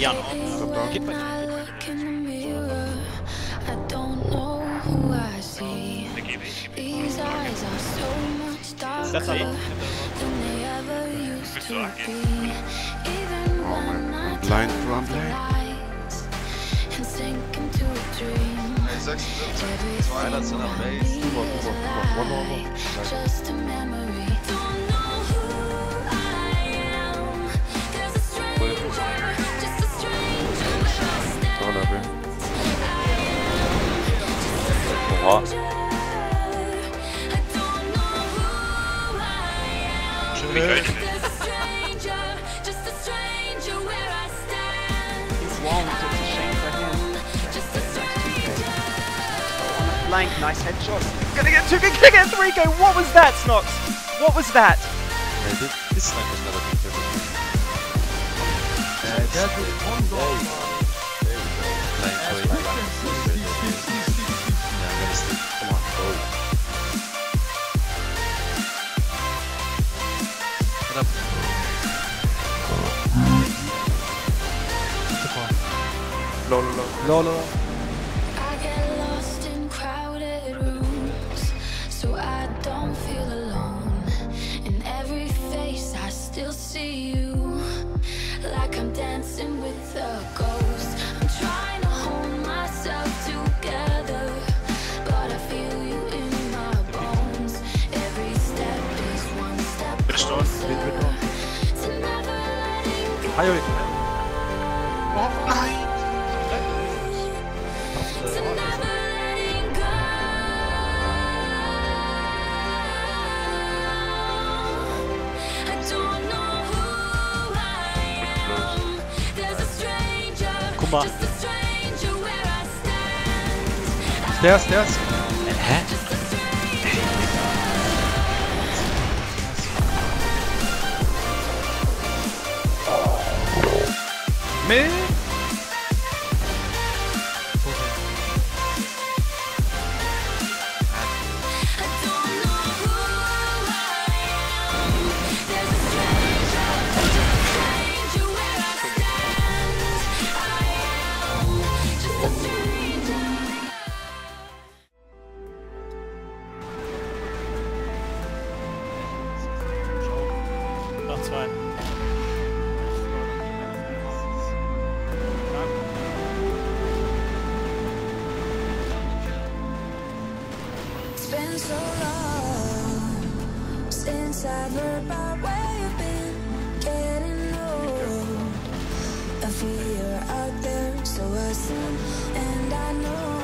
Ja, no. Gib mal look in the mirror, I don't know who I see. These eyes are so much That's darker it. than they ever to be. Even when I blind turn from off the blind. lights and sink into a dream. 76, Just a stranger. Blank, nice headshot. Gonna get two, gonna get three, go. What was that, Snox? What was that? Nee, dit, dit sniper is net ook niet te doen. Klein gooi. Ja, Low, no, no, no, no. I get lost in crowded rooms, so I don't feel alone. In every face, I still see you, like I'm dancing with a ghost. I'm trying to hold myself together, but I feel you in my bones. Every step is one step closer to never stand. Stairs, stairs. Hè? Just been so long since I've heard about where you've been. Getting old, a fear out there, so I sin, and I know